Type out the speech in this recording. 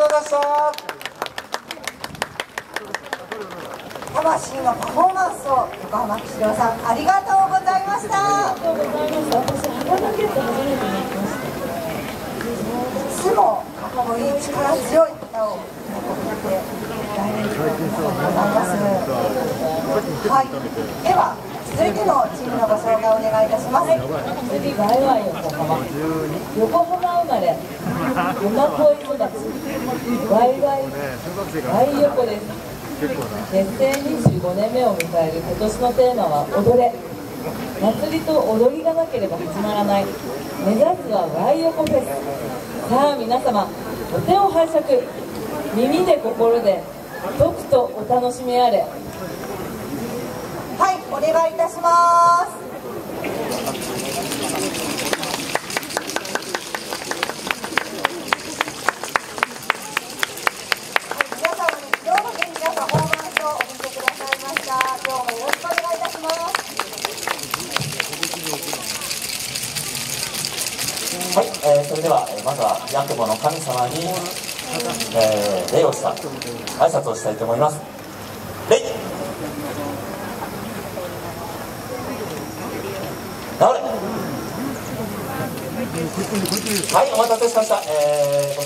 ございました魂のパフォーマンスを横浜吉郎さんありがとうございました。いつもかっこいい力強い歌を歌っていただいてございます。はい。では続いてのチームのご紹介をお願いいたします。次ワイワイ。横浜横浜生まれ。山恋育ち。ワイワイ。ワイ横です。結成25年目を迎える。今年のテーマは「踊れ」祭りと踊りがなければ始まらない。目指すはワイ横フェス。さあ皆様お手を拝借。耳で心でとくとお楽しみあれ。お願いいたします。はい、えーそれでは、えーまずはヤクモの神様に、えー礼をした挨拶をしたいと思います。礼直れはいお待たせしました、えー